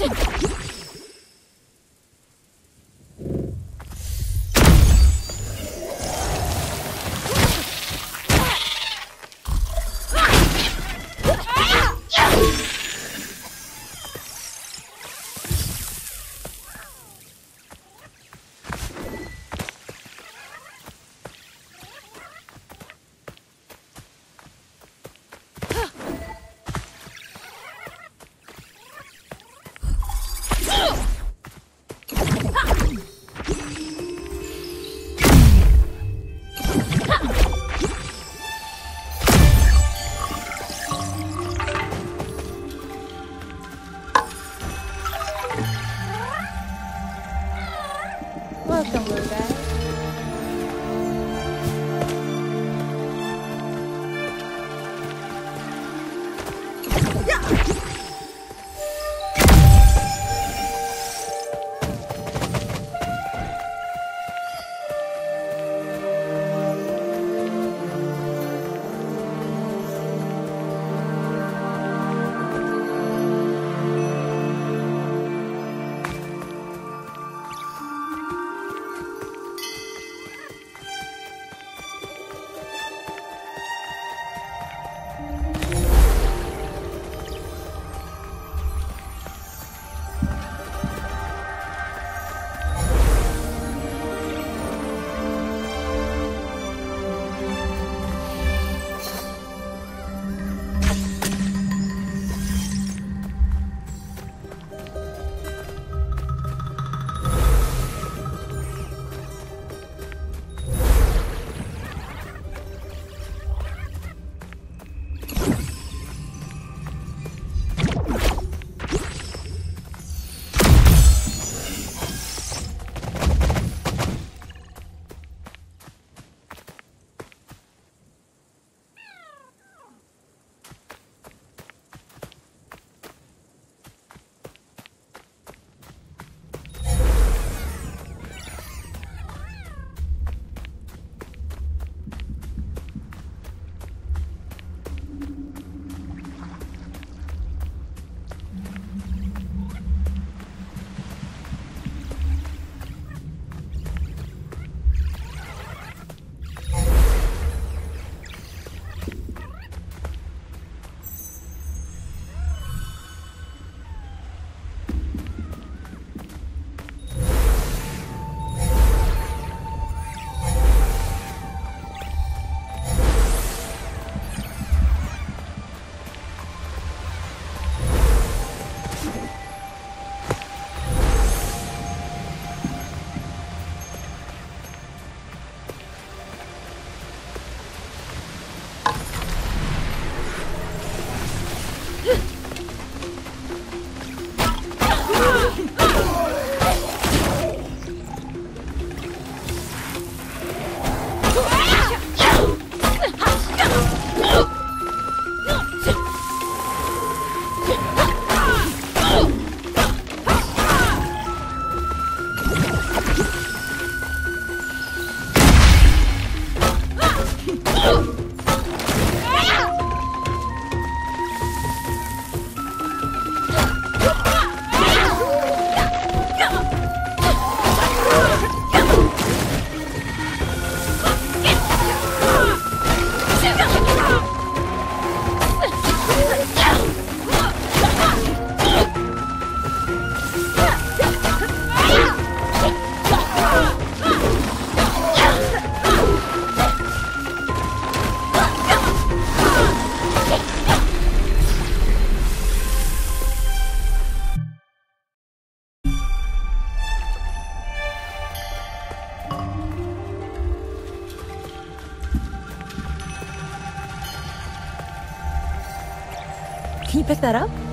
Welcome, Can you pick that up?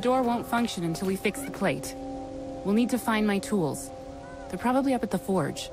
Door won't function until we fix the plate. We'll need to find my tools. They're probably up at the forge.